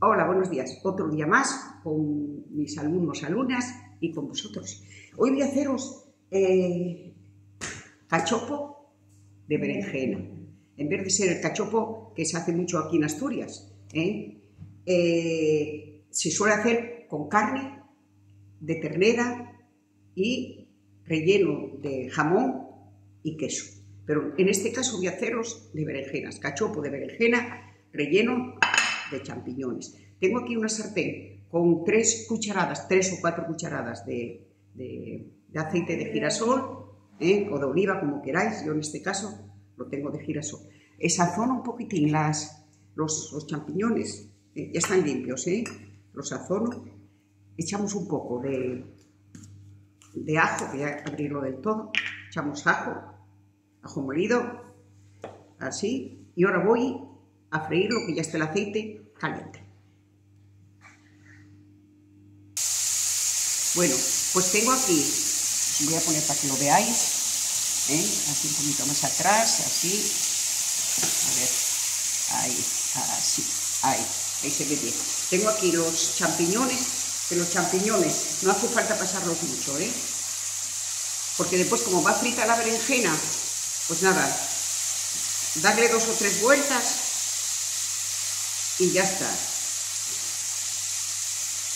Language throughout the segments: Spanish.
Hola, buenos días. Otro día más con mis alumnos, alumnas y con vosotros. Hoy voy a haceros eh, cachopo de berenjena. En vez de ser el cachopo que se hace mucho aquí en Asturias, ¿eh? Eh, se suele hacer con carne de ternera y relleno de jamón y queso. Pero en este caso voy a haceros de berenjenas, cachopo de berenjena relleno de champiñones. Tengo aquí una sartén con tres cucharadas, tres o cuatro cucharadas de, aceite de girasol ¿eh? o de oliva, como queráis. Yo en este caso lo tengo de girasol. Sazono un poquitín las, los, champiñones, ¿eh? ya están limpios, ¿eh? los sazono. Echamos un poco de, de ajo, voy a abrirlo del todo. Echamos ajo, ajo molido, así. Y ahora voy a freírlo, que ya está el aceite caliente. Bueno, pues tengo aquí, voy a poner para que lo veáis, ¿eh? así un poquito más atrás, así, a ver, ahí, así, ahí, ahí se ve bien. Tengo aquí los champiñones, que los champiñones no hace falta pasarlos mucho, ¿eh? Porque después como va frita la berenjena, pues nada, darle dos o tres vueltas y ya está.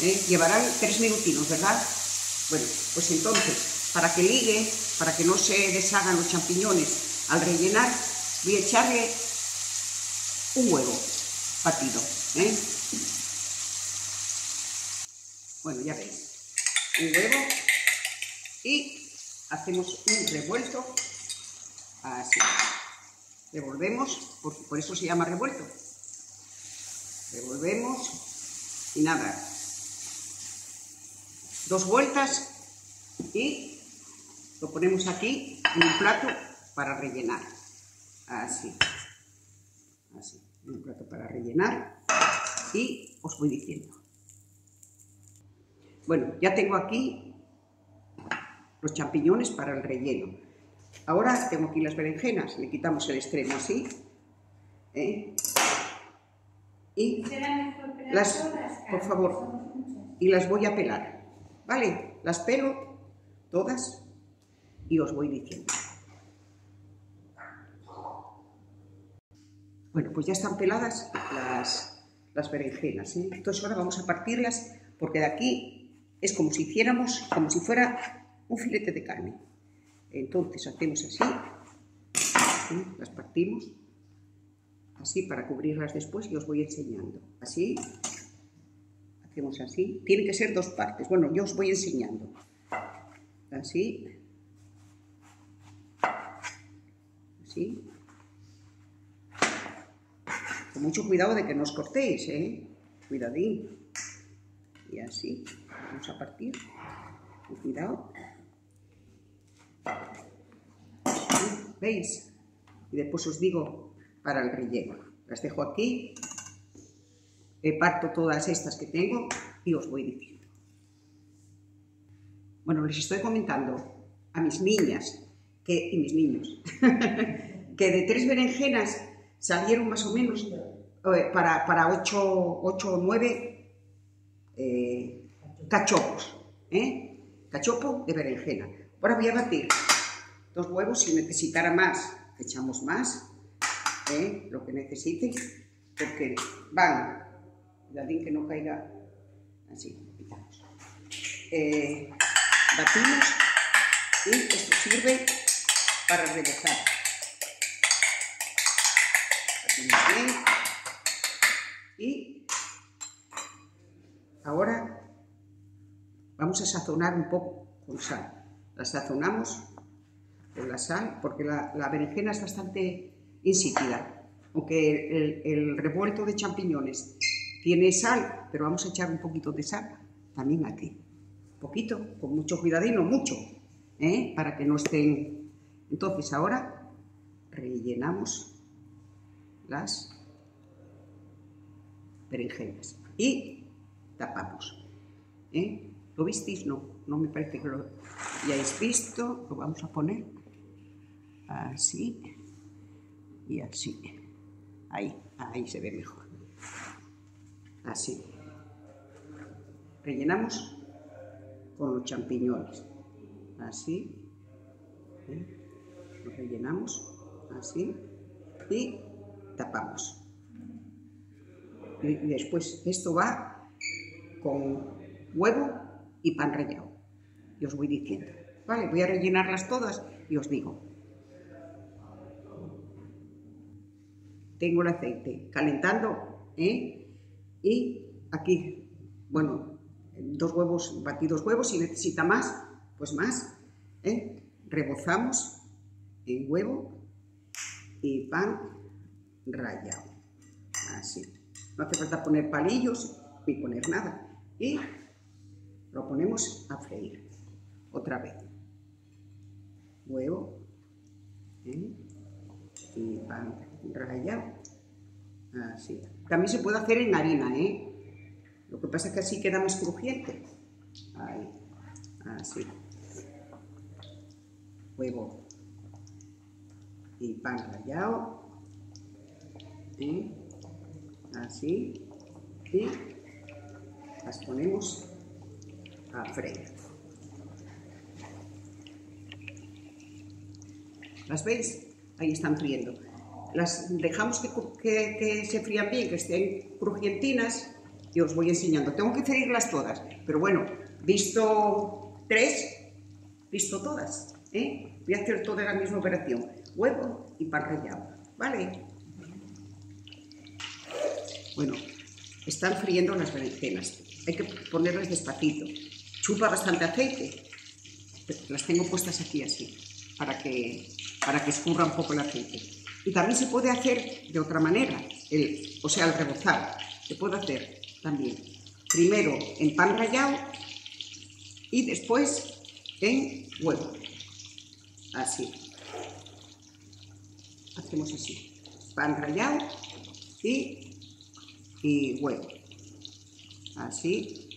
¿Eh? Llevarán tres minutinos, ¿verdad? Bueno, pues entonces, para que ligue, para que no se deshagan los champiñones al rellenar, voy a echarle un huevo batido. ¿eh? Bueno, ya veis, un huevo y hacemos un revuelto así. Revolvemos, por eso se llama revuelto, revolvemos y nada, dos vueltas y lo ponemos aquí en un plato para rellenar, así, así, en un plato para rellenar y os voy diciendo. Bueno, ya tengo aquí los champiñones para el relleno. Ahora tengo aquí las berenjenas, le quitamos el extremo así, ¿eh? Y las, por favor, y las voy a pelar, ¿vale? Las pelo todas y os voy diciendo. Bueno, pues ya están peladas las, las berenjenas, ¿eh? Entonces ahora vamos a partirlas porque de aquí es como si hiciéramos, como si fuera un filete de carne. Entonces hacemos así, ¿eh? las partimos así para cubrirlas después y os voy enseñando. Así, hacemos así. Tiene que ser dos partes. Bueno, yo os voy enseñando. Así. Así. Con mucho cuidado de que no os cortéis, ¿eh? Cuidadín. Y así. Vamos a partir. Cuidado. ¿Veis? Y después os digo para el relleno. Las dejo aquí, parto todas estas que tengo y os voy diciendo. Bueno, les estoy comentando a mis niñas que, y mis niños que de tres berenjenas salieron más o menos eh, para, para ocho, o nueve eh, cachopos. ¿eh? Cachopo de berenjena. Ahora voy a batir dos huevos, si necesitara más, echamos más lo que necesites, porque van, cuidadín que no caiga así, quitamos. Eh, batimos y esto sirve para rebozar. Batimos bien y ahora vamos a sazonar un poco con sal. La sazonamos con la sal porque la, la berenjena es bastante insípida. Aunque el, revuelto de champiñones tiene sal, pero vamos a echar un poquito de sal también aquí. Poquito, con mucho cuidadín, no mucho, ¿eh? para que no estén... Entonces ahora rellenamos las berenjenas y tapamos. ¿eh? ¿Lo visteis? No, no me parece que lo hayáis visto. Lo vamos a poner así y así. Ahí, ahí se ve mejor. así. Rellenamos con los champiñones, así. ¿eh? Lo rellenamos así y tapamos. Y después esto va con huevo y pan rallado. Y os voy diciendo. Vale, voy a rellenarlas todas y os digo. Tengo el aceite calentando, ¿eh? Y aquí, bueno, dos huevos, batidos huevos, si necesita más, pues más. ¿eh? Rebozamos en huevo y pan rallado. Así. No hace falta poner palillos ni poner nada. Y lo ponemos a freír. Otra vez. Huevo ¿eh? y pan rallado. Así. También se puede hacer en harina, ¿eh? Lo que pasa es que así queda más crujiente. Ahí. Así. Huevo y pan rallado. ¿eh? Así. Y las ponemos a freír. ¿Las veis? Ahí están friendo. Las dejamos que, se frían bien, que estén crujientinas y os voy enseñando. Tengo que freírlas todas, pero bueno, visto tres, visto todas. ¿eh? Voy a hacer toda la misma operación. Huevo y pan rallado. ¿Vale? Bueno, están friendo las berenjenas. Hay que ponerlas despacito. Chupa bastante aceite. Las tengo puestas aquí así, para que, para que escurra un poco el aceite. Y también se puede hacer de otra manera, o sea, al rebozar. Se puede hacer también. Primero en pan rallado y después en huevo. Así. Hacemos así. Pan rallado y, y huevo. Así.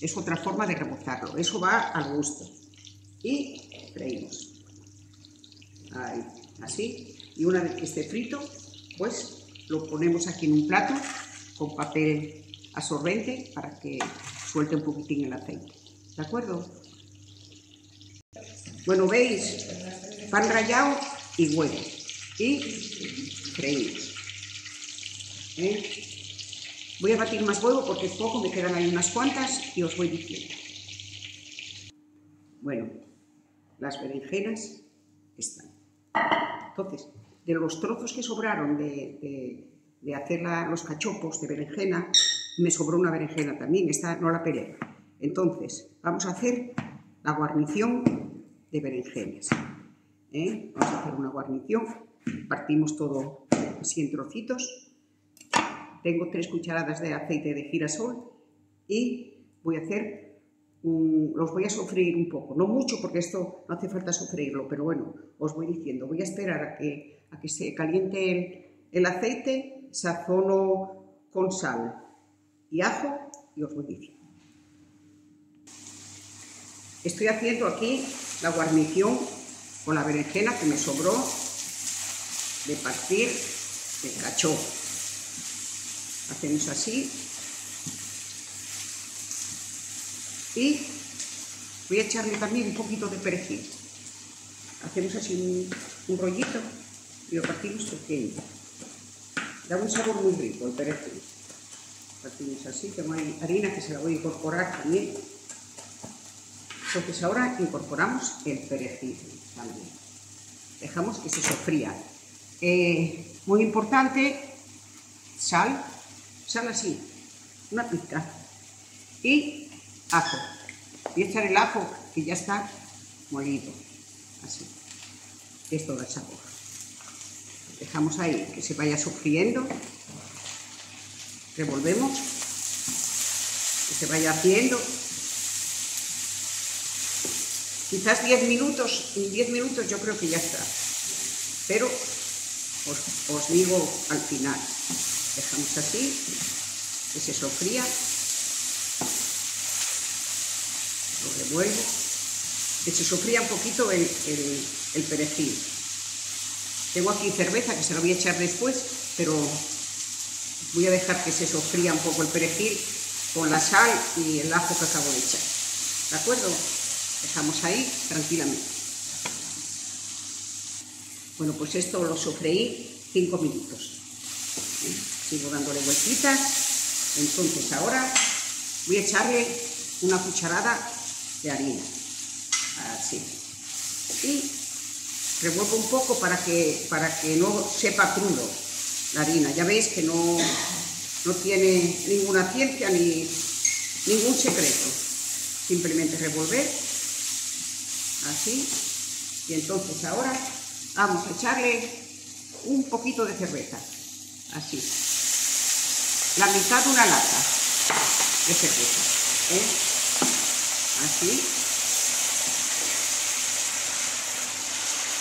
Es otra forma de rebozarlo. Eso va al gusto. Y freímos. Ahí, así. Y una vez que esté frito, pues lo ponemos aquí en un plato con papel absorbente para que suelte un poquitín el aceite. ¿De acuerdo? Bueno, veis, pan rallado y huevo. Y freído. ¿Eh? Voy a batir más huevo porque es poco, me quedan ahí unas cuantas y os voy diciendo. Bueno, las berenjenas están. Entonces, de los trozos que sobraron de, hacer los cachopos de berenjena, me sobró una berenjena también, esta no la pelé. Entonces, vamos a hacer la guarnición de berenjenas. ¿eh? Vamos a hacer una guarnición, partimos todo así en trocitos tengo tres cucharadas de aceite de girasol y voy a hacer, los voy a sofreír un poco, no mucho porque esto no hace falta sofreírlo, pero bueno, os voy diciendo, voy a esperar a que, a que se caliente el, aceite, sazono con sal y ajo y os voy diciendo. Estoy haciendo aquí la guarnición con la berenjena que me sobró de partir el cachopo hacemos así y voy a echarle también un poquito de perejil. Hacemos así un, rollito y lo partimos pequeño da un sabor muy rico el perejil. Partimos así, tengo ahí harina que se la voy a incorporar también. Entonces ahora incorporamos el perejil también. Dejamos que se sofría. Eh, muy importante sal. Sal así, una pizca. Y ajo. Voy a echar el ajo que ya está molido. Así. Esto da sabor. Dejamos ahí que se vaya sufriendo. Revolvemos. Que se vaya haciendo. Quizás 10 minutos, en 10 minutos yo creo que ya está. Pero os, os digo al final dejamos así, que se sofría, lo revuelvo, que se sofría un poquito el, perejil. Tengo aquí cerveza que se la voy a echar después, pero Voy a dejar que se sofría un poco el perejil con la sal y el ajo que acabo de echar. ¿De acuerdo? Dejamos ahí tranquilamente. Bueno, pues esto lo sofreí 5 minutos. Sigo dándole vueltitas. Entonces ahora voy a echarle una cucharada de harina. Así. Y revuelvo un poco para que, para que no sepa crudo la harina. Ya veis que no, no tiene ninguna ciencia ni ningún secreto. Simplemente revolver. Así. Y entonces ahora vamos a echarle un poquito de cerveza. Así. La mitad de una lata de cerveza. ¿eh? Así.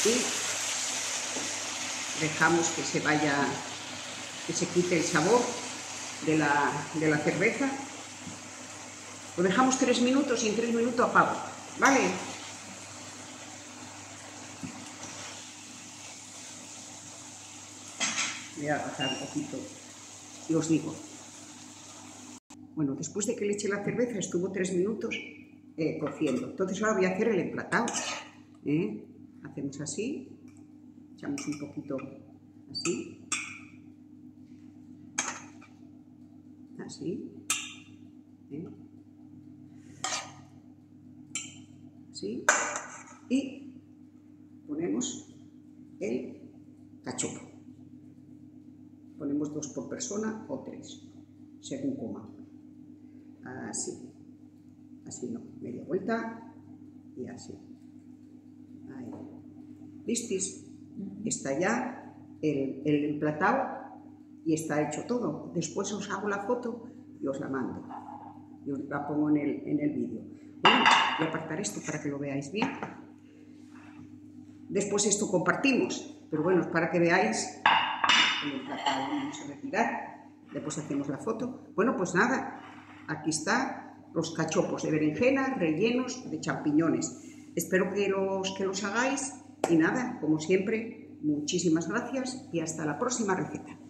Y dejamos que se vaya, que se quite el sabor de la, de la cerveza. Lo dejamos tres minutos y en tres minutos apago, ¿vale? Voy a bajar un poquito y os digo. Bueno, después de que le eche la cerveza estuvo tres minutos eh, cociendo. Entonces ahora voy a hacer el emplatado. ¿eh? Hacemos así, echamos un poquito así. Así. ¿eh? Así. Y ponemos el cachopo ponemos dos por persona o tres, según coma. Así, así no, media vuelta y así. Ahí. ¿Listis? Está ya el, el emplatado y está hecho todo. Después os hago la foto y os la mando. Y os la pongo en el, en el vídeo. Bueno, voy a apartar esto para que lo veáis bien. Después esto compartimos, pero bueno, para que veáis el vamos a retirar, después hacemos la foto. Bueno, pues nada, aquí está los cachopos de berenjena rellenos de champiñones. Espero que los, que los hagáis y nada, como siempre, muchísimas gracias y hasta la próxima receta.